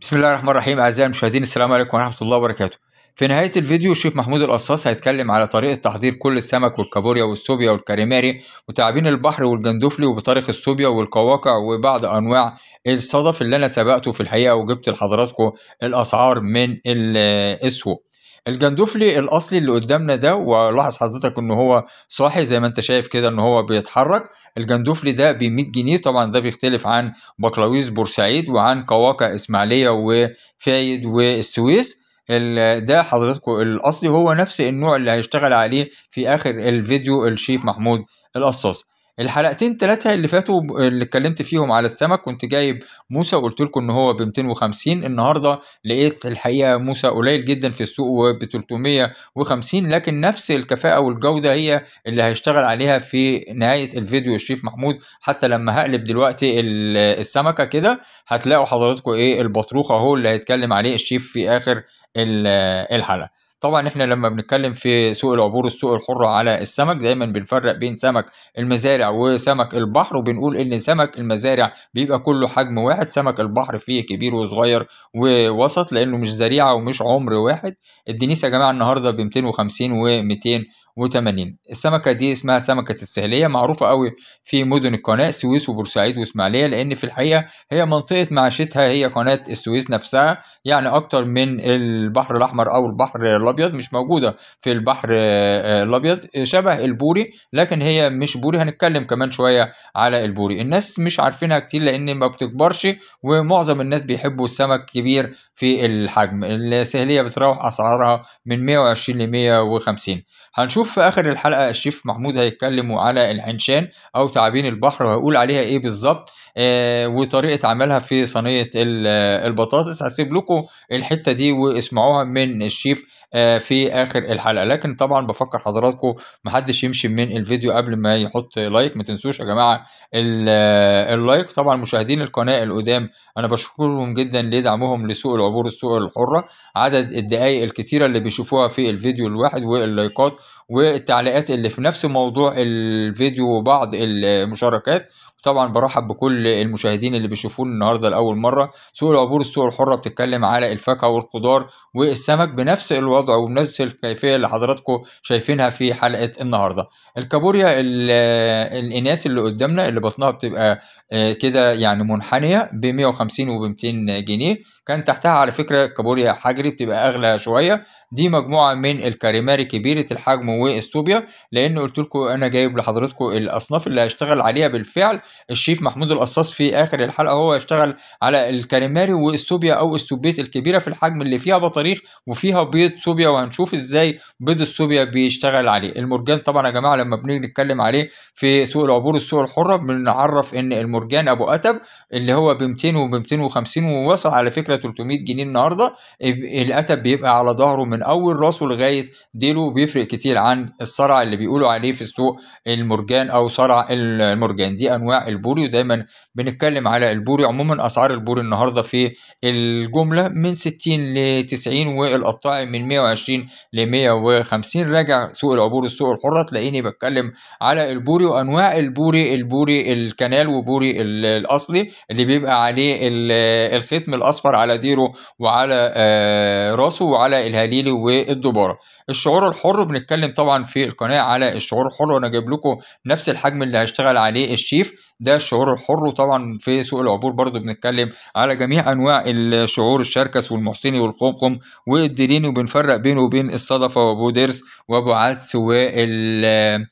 بسم الله الرحمن الرحيم أعزائي المشاهدين السلام عليكم ورحمة الله وبركاته. في نهاية الفيديو الشيف محمود القصاص هيتكلم على طريقة تحضير كل السمك والكابوريا والسوبيا والكاريماري وتعابين البحر والجندفلي وبطارخ السوبيا والقواقع وبعض أنواع الصدف اللي أنا سبقته في الحقيقة وجبت لحضراتكم الأسعار من ال- السوق الجندفلي الأصلي اللي قدامنا ده ولاحظ حضرتك إن هو صاحي زي ما أنت شايف كده إن هو بيتحرك. الجندفلي ده ب 100 جنيه طبعا ده بيختلف عن بقلاويز بورسعيد وعن قواقع إسماعيلية وفايد والسويس. ال- ده حضراتكم الأصلي هو نفس النوع اللي هيشتغل عليه في آخر الفيديو الشيف محمود القصاص. الحلقتين ثلاثة اللي فاتوا اللي اتكلمت فيهم على السمك كنت جايب موسى وقلت لكم إن هو ب 250 النهارده لقيت الحقيقة موسى قليل جدا في السوق وب 350 لكن نفس الكفاءة والجودة هي اللي هيشتغل عليها في نهاية الفيديو الشيف محمود. حتى لما هقلب دلوقتي ال- السمكة كده هتلاقوا حضراتكم إيه البطروخ أهو اللي هيتكلم عليه الشيف في آخر ال- الحلقة. طبعا إحنا لما بنتكلم في سوق العبور السوق الحر على السمك دايما بنفرق بين سمك المزارع وسمك البحر وبنقول إن سمك المزارع بيبقى كله حجم واحد. سمك البحر فيه كبير وصغير ووسط لأنه مش ذريعه ومش عمر واحد. الدنيس يا جماعة النهارده ب 250 و 280 السمكة دي اسمها سمكة السهلية معروفة قوي في مدن القناة السويس وبورسعيد وإسماعيلية لأن في الحقيقة هي منطقة معاشتها هي قناة السويس نفسها يعني أكتر من البحر الأحمر أو البحر الأبيض مش موجودة في البحر آه، الأبيض شبه البوري لكن هي مش بوري. هنتكلم كمان شوية على البوري. الناس مش عارفينها كتير لأن ما بتكبرش ومعظم الناس بيحبوا السمك كبير في الحجم. السهلية بتراوح أسعارها من 120 ل 150 هنشوف في آخر الحلقة الشيف محمود هيتكلم على الحنشان أو تعابين البحر وهيقول عليها إيه بالظبط. وطريقة عملها في صينية ال- البطاطس. هسيب لكم الحتة دي واسمعوها من الشيف آه في آخر الحلقة. لكن طبعا بفكر حضراتكم محدش يمشي من الفيديو قبل ما يحط like. ما تنسوش يا جماعة ال- آه، ال like. طبعا مشاهدين القناة القدام أنا بشكرهم جدا لدعمهم لسوق العبور السوق الحرة. عدد الدقائق الكتيرة اللي بيشوفوها في الفيديو الواحد واللايكات والتعليقات اللي في نفس موضوع الفيديو وبعض المشاركات. طبعا برحب بكل المشاهدين اللي بيشوفوني النهارده لأول مرة. سوق العبور السوق الحرة بتتكلم على الفاكهة والخضار والسمك بنفس الوضع وبنفس الكيفية اللي حضراتكم شايفينها في حلقة النهارده. الكابوريا ال- الإناث اللي قدامنا اللي بطنها بتبقى آه، كده يعني منحنية ب 150 وب 200 جنيه. كان تحتها على فكرة كابوريا حجري بتبقى أغلى شوية. دي مجموعة من الكاريماري كبيرة الحجم والسوبيا لأن قلت لكم أنا جايب لحضراتكم الأصناف اللي هيشتغل عليها بالفعل الشيف محمود القصاص في آخر الحلقة هو هيشتغل على الكاريماري والسوبيا أو السوبيت الكبيرة في الحجم اللي فيها بطاريخ وفيها بيض سوبيا وهنشوف إزاي بيض السوبيا بيشتغل عليه. المرجان طبعا يا جماعة لما بنيجي نتكلم عليه في سوق العبور السوق الحرة بنعرف إن المرجان أبو أتب اللي هو ب 200 وب 250 ووصل على فكرة 300 جنيه النهارده الأتب بيبقى على ظهره من أول راسه لغاية ديله بيفرق كتير عن الصرع اللي بيقولوا عليه في السوق المرجان أو صرع المرجان. دي أنواع البوري ودايما بنتكلم على البوري عموما أسعار البوري النهارده في الجملة من 60 ل 90 والقطاعي من 120 ل 150 راجع سوق العبور السوق الحرة. تلاقيني بتكلم على البوري وانواع البوري البوري الكنال وبوري ال- الأصلي اللي بيبقى عليه ال- الختم الأصفر على ديله وعلى آه، راسه وعلى الهليلي والدبارة. الشعور الحر بنتكلم طبعا في القناة على الشعور الحر. وأنا جايب لكم نفس الحجم اللي هيشتغل عليه الشيف. ده الشعور الحر. وطبعا في سوق العبور برضو بنتكلم على جميع أنواع الشعور الشركس والمحسني والقمقم والديريني وبنفرق بينه وبين الصدفة وأبو درس وأبو عدس وال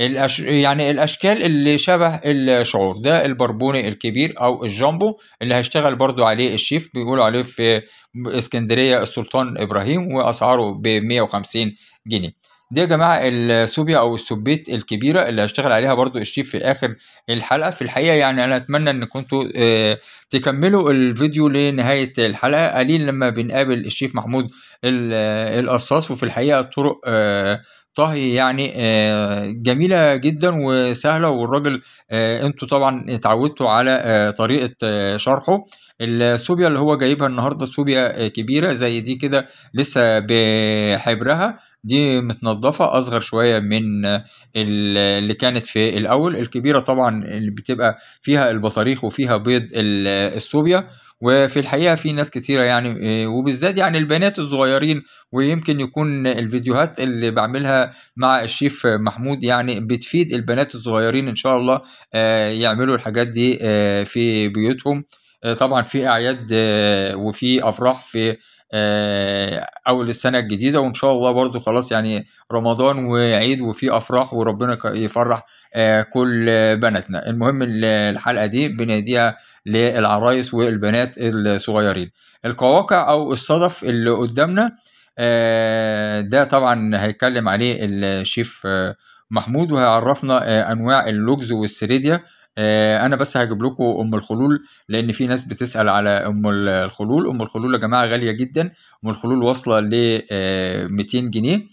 الأش... يعني الأشكال اللي شبه الشعور ده البربوني الكبير أو الجامبو اللي هيشتغل برضو عليه الشيف بيقولوا عليه في إسكندرية السلطان إبراهيم وأسعاره ب 150 جنيه. دي يا جماعة السوبيا أو السبيت الكبيرة اللي هشتغل عليها برضو الشيف في آخر الحلقة. في الحقيقة يعني أنا أتمنى إن كنتوا آه، تكملوا الفيديو لنهاية الحلقة. قليل لما بنقابل الشيف محمود ال- القصاص وفي الحقيقة طرق آه، طهي يعني آه، جميلة جدا وسهلة. والراجل آه، أنتوا طبعا اتعودتوا على آه، طريقة آه، شرحه. السوبيا اللي هو جايبها النهارده سوبيا كبيرة زي دي كده لسه بحبرها. دي متنضفة أصغر شوية من ال- اللي كانت في الأول. الكبيرة طبعا اللي بتبقى فيها البطاريخ وفيها بيض ال- السوبيا. وفي الحقيقة في ناس كتيرة يعني آه، وبالذات يعني البنات الصغيرين ويمكن يكون الفيديوهات اللي بعملها مع الشيف محمود يعني بتفيد البنات الصغيرين إن شاء الله آه، يعملوا الحاجات دي آه، في بيوتهم. طبعا في أعياد وفي أفراح في أول السنة الجديدة وإن شاء الله برضو خلاص يعني رمضان وعيد وفي أفراح وربنا يفرح آه، كل بناتنا. المهم ال- الحلقة دي بنهديها للعرايس والبنات الصغيرين. القواقع أو الصدف اللي قدامنا آه، ده طبعا هيتكلم عليه الشيف آه، محمود وهيعرفنا آه، أنواع اللوجز والسريديا آه، أنا بس هجيب لكم أم الخلول لأن في ناس بتسأل على أم الخلول. أم الخلول يا جماعة غالية جدا. أم الخلول واصلة ل 200 جنيه.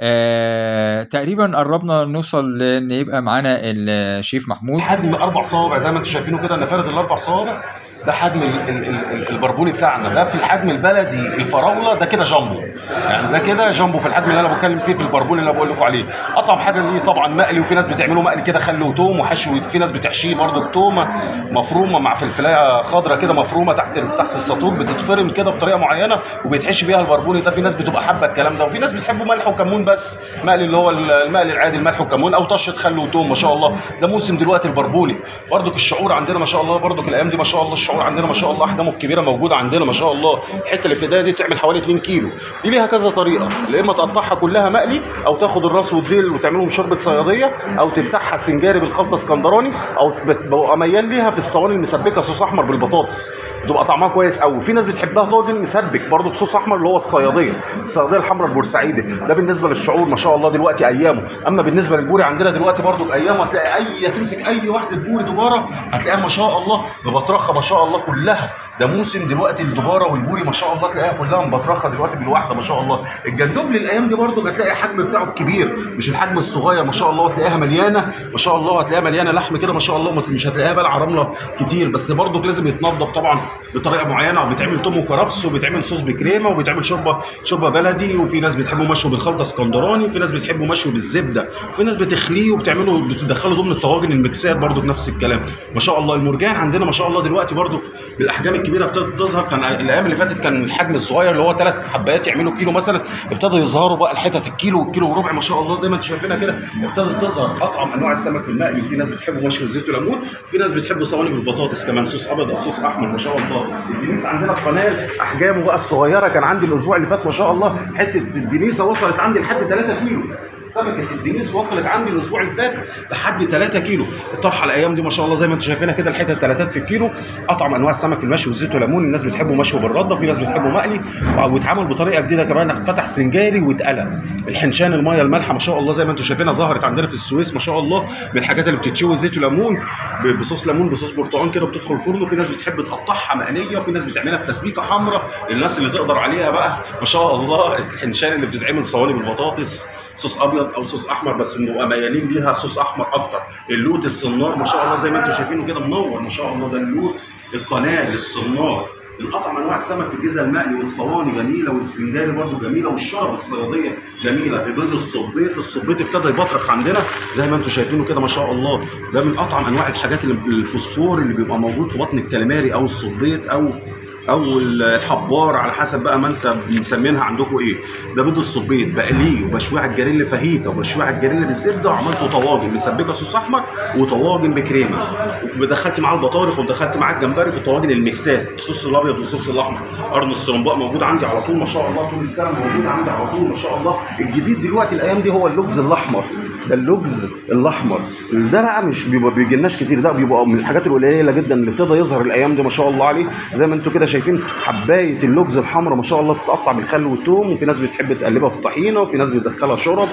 آه، تقريبا قربنا نوصل لإن يبقى معانا الشيف محمود. حجم أربع صوابع زي ما أنتم شايفينه كده أنا فارد الأربع صوابع. ده حجم ال- ال- ال- البربوني بتاعنا. ده في الحجم البلدي الفراولة ده كده جامبو. يعني ده كده جامبو في الحجم اللي أنا بتكلم فيه في البربوني اللي أنا بقول لكم عليه. أطعم حاجة ليه طبعا مقلي وفي ناس بتعمله مقلي كده خل وتوم وحشو. في ناس بتحشيه برده تومه مفرومة مع فلفلاية خضراء كده مفرومة تحت تحت الساطور بتتفرم كده بطريقة معينة وبيتحشي بيها البربوني ده. في ناس بتبقى حابة الكلام ده وفي ناس بتحبه ملح وكمون بس. مقلي اللي هو المقلي العادي الملح وكمون أو طشة خل وتوم ما شاء الله. ده موسم دلوقتي البربوني. برضك الشعور عندنا ما شاء الله برضك الأيام دي ما شاء الله الشعور عندنا ما شاء الله أحجامه الكبيرة موجودة عندنا ما شاء الله. الحتة اللي في إيديها دي تعمل حوالي 2 كيلو. دي ليها كذا طريقة. يا إما تقطعها كلها مقلي أو تاخد الراس والديل وتعملهم شوربة صيادية أو تفتحها سنجاري بالخلطة اسكندراني أو بتبقى ميال ليها في الصواني المسبكة صوص أحمر بالبطاطس. بتبقى طعمها كويس قوي. في ناس بتحبها طاجن مسبك برضه بصوص أحمر اللي هو الصيادية. الصيادية الحمراء البورسعيدي. ده بالنسبة للشعور ما شاء الله دلوقتي أيامه. أما بالنسبة للبوري عندنا دلوقتي برضه أيامه هتلاقي أي تمسك أي واحدة بوري دباره هتلاقيها ما شاء الله مبطرخة ما شاء الله كلها. ده موسم دلوقتي الدباره والبوري ما شاء الله تلاقيها كلها مبطرخة دلوقتي بالواحدة ما شاء الله. الجندوفلي الأيام دي برضه هتلاقي الحجم بتاعه الكبير مش الحجم الصغير ما شاء الله وتلاقيها مليانة. ما شاء الله هتلاقيها مليانة لحم كده ما شاء الله. مش هتلاقيها بلع رمله كتير. بس برضه لازم يتنضف طبعا. بطريقة معينة وبيتعمل توم وكرفس وبيتعمل صوص بكريمة وبيتعمل شوربة شوربة بلدي وفي ناس بتحبه مشوي بالخلطة اسكندراني وفي ناس بتحبه مشوي بالزبدة وفي ناس بتخليه وبتعمله بتدخله ضمن الطواجن الميكسات برضه نفس الكلام. ما شاء الله المرجان عندنا ما شاء الله دلوقتي برضه بالأحجام الكبيرة ابتدت تظهر. كان الأيام اللي فاتت كان الحجم الصغير اللي هو ثلاث حبات يعملوا كيلو مثلا ابتدوا يظهروا بقى الحتت الكيلو والكيلو وربع ما شاء الله زي ما أنتم شايفينها كده ابتدت تظهر. أطعم أنواع السمك المقلي في ناس بتحبه مشوي زيت وليمون في ناس بتحبه صواني بالبطاطس كمان صوص أبيض أو صوص أحمر ما شاء الله. الدنيس عندنا القناه أحجامه بقى الصغيرة كان عندي الأسبوع اللي فات ما شاء الله حتة الدنيسة وصلت عندي لحد 3 كيلو. سمكة الدنيس وصلت عندي الأسبوع اللي فات لحد 3 كيلو. الطرحة الأيام دي ما شاء الله زي ما أنتم شايفينها كده الحته ثلاثات في الكيلو. أطعم أنواع السمك المشوي والزيت والليمون الناس بتحبه مشوي بالرده في ناس بتحبه مقلي. واتعمل بطريقة جديدة كمان اتفتح سنجاري واتقلى. الحنشان المية المالحه ما شاء الله زي ما أنتم شايفينها ظهرت عندنا في السويس ما شاء الله. من الحاجات اللي بتتشوي زيت وليمون بصوص ليمون بصوص برتقال كده بتدخل الفرن. وفي ناس بتحب تقطعها مقلية وفي ناس بتعملها بتسبيكة حمراء. الناس اللي تقدر عليها بقى ما شاء الله الحنشان اللي بتتعمل صواني بالبطاطس. صوص أبيض أو صوص أحمر بس بنبقى ميالين ليها صوص أحمر أكتر. اللوت الصنار ما شاء الله زي ما أنتم شايفينه كده منور ما شاء الله ده اللوت القناة للصنار اطعم انواع السمك الجزء المقلي والصواني جميلة والسنجاري برضو جميلة والشرب الصيادية جميلة. البيض الصبيط الصبيط ابتدى يبطرخ عندنا زي ما أنتم شايفينه كده ما شاء الله. ده من أطعم أنواع الحاجات اللي الفوسفور اللي بيبقى موجود في بطن الكاليماري أو الصبيط أو أو الحبار على حسب بقى ما انت مسمينها عندكم إيه. ده بيض الصبيط بقليه وبشويه على الجريل فاهيتا وبشويه على الجريل بالزبدة وعملته طواجن مسبكه صوص أحمر وطواجن بكريمة. ودخلت معاه البطارخ ودخلت معاه الجمبري في طواجن الميكسات الصوص الأبيض والصوص الأحمر. قرن السرنباء موجود عندي على طول ما شاء الله طول السنة موجود عندي على طول ما شاء الله. الجديد دلوقتي الأيام دي هو اللوجز الأحمر. ده اللوجز الأحمر. ده بقى مش بيبقى بيجيلناش كتير ده بيبقى من الحاجات القليلة جدا اللي ابتدى يظهر الأيام دي ما شاء الله عليه. زي ما أنتم كده حباية اللوجز الحمراء ما شاء الله بتتقطع بالخل والثوم وفي ناس بتحب تقلبها في الطحينة وفي ناس بتدخلها شرب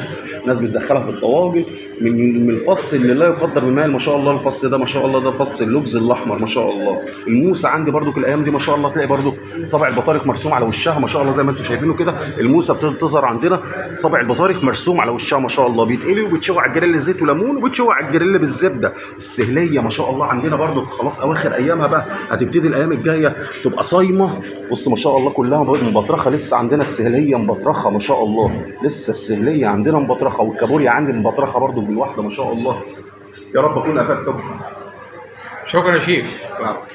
ناس بتدخلها في الطواجن. من من الفص اللي لا يقدر بمال ما شاء الله الفص ده ما شاء الله ده فص اللوجز الأحمر ما شاء الله. الموسى عندي برضو الأيام دي ما شاء الله تلاقي برضو صابع البطارخ مرسوم على وشها ما شاء الله زي ما أنتم شايفينه كده. الموسى ابتدت تظهر عندنا صابع البطارخ مرسوم على وشها ما شاء الله بيتقلي وبيتشوي على الجريل زيت وليمون وبيتشوي على الجريل بالزبدة. السهلية ما شاء الله عندنا برضو خلاص أواخر أيامها بقى هتبتدي الأيام الجاية تبقى صايمة. بص ما شاء الله كلها مبطرخة. لسه عندنا السهلية مبطرخة ما شاء الله. لسه السهلية عندنا مبطرخة. والكابوريا عندي مبطرخة برضو بالواحدة ما شاء الله. يا رب أكون افدتكم شكرا يا شيف العفو.